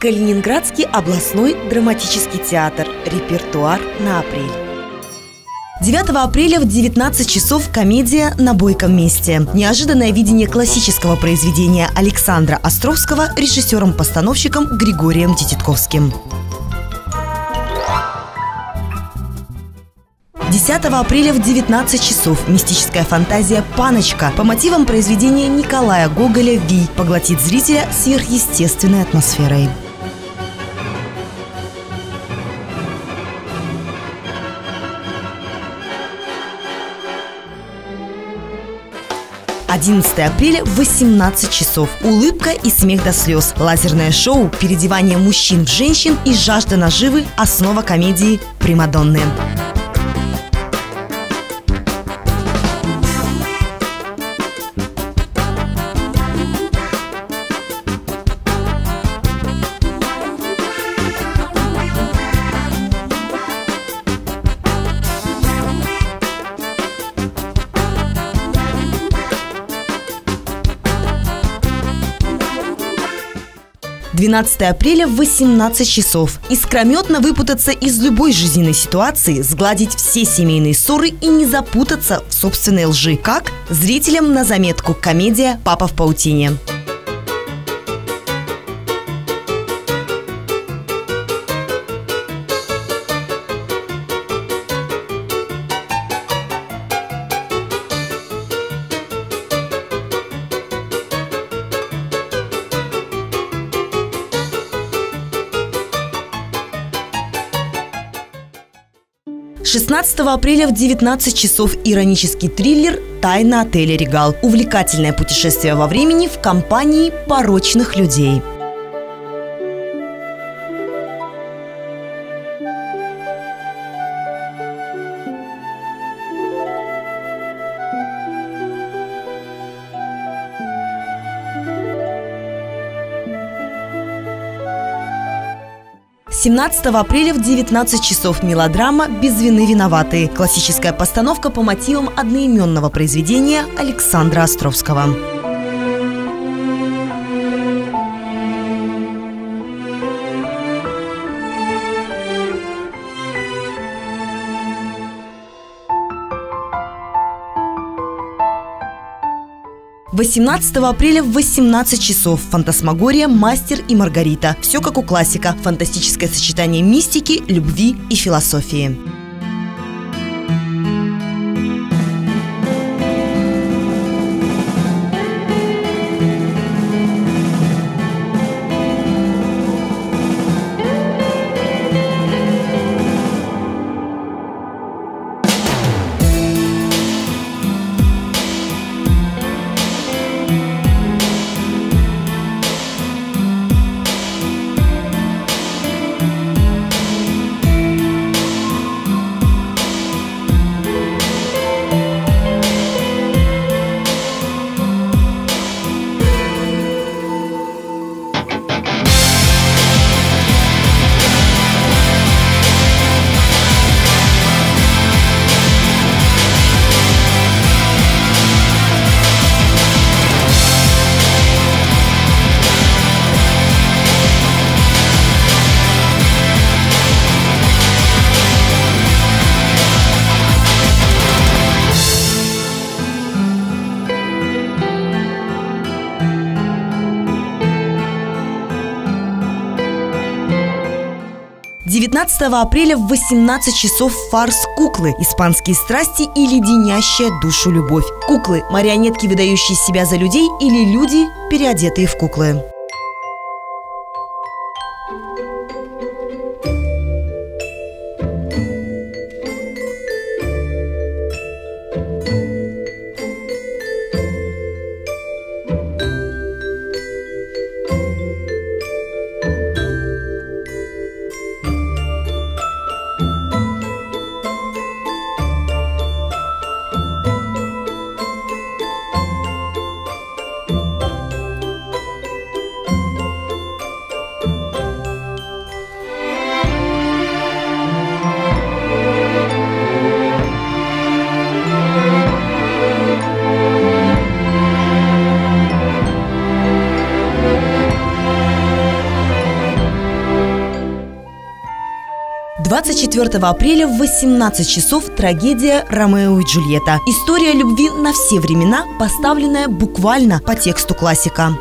Калининградский областной драматический театр. Репертуар на апрель. 9 апреля в 19 часов комедия «На бойком месте». Неожиданное видение классического произведения Александра Островского режиссером-постановщиком Григорием Тититковским. 10 апреля в 19 часов мистическая фантазия «Паночка» по мотивам произведения Николая Гоголя «Ви» поглотит зрителя сверхъестественной атмосферой. 11 апреля в 18 часов. Улыбка и смех до слез. Лазерное шоу, переодевание мужчин в женщин и жажда наживы – основа комедии «Примадонны». 12 апреля в 18 часов. Искрометно выпутаться из любой жизненной ситуации, сгладить все семейные ссоры и не запутаться в собственной лжи. Как? Зрителям на заметку комедия «Папа в паутине». 16 апреля в 19 часов иронический триллер «Тайна отеля «Регал». Увлекательное путешествие во времени в компании порочных людей. 17 апреля в 19 часов мелодрама «Без вины виноватые». Классическая постановка по мотивам одноименного произведения Александра Островского. 18 апреля в 18 часов «Фантасмагория. Мастер и Маргарита». Все как у классика. Фантастическое сочетание мистики, любви и философии. 19 апреля в 18 часов фарс «Куклы», испанские страсти и леденящая душу любовь. Куклы – марионетки, выдающие себя за людей, или люди, переодетые в куклы. 24 апреля в 18 часов трагедия «Ромео и Джульетта». История любви на все времена, поставленная буквально по тексту классика.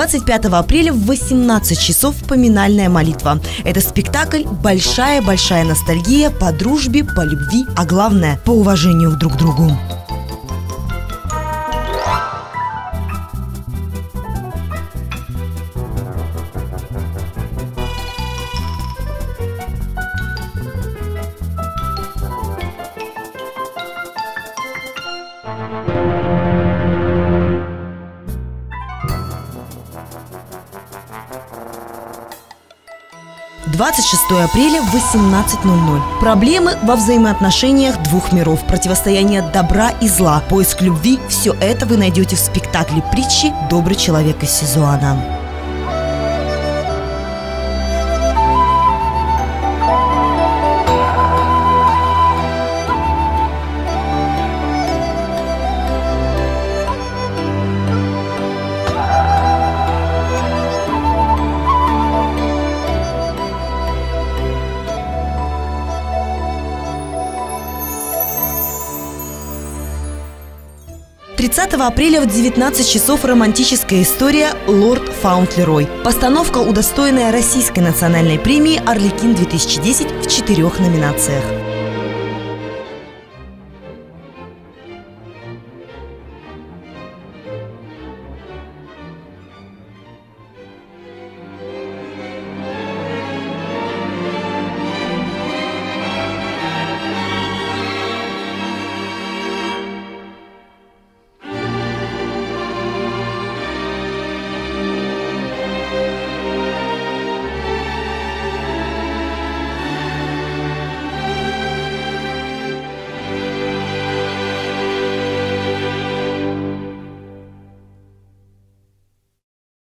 25 апреля в 18 часов поминальная молитва. Это спектакль «Большая-большая ностальгия по дружбе, по любви, а главное – по уважению друг к другу». 26 апреля в 18.00. Проблемы во взаимоотношениях двух миров, противостояние добра и зла, поиск любви – все это вы найдете в спектакле притчи «Добрый человек из Сизуана». 30 апреля в 19 часов романтическая история «Лорд Фаунтлерой». Постановка, удостоенная Российской национальной премии «Орликин-2010» в четырех номинациях.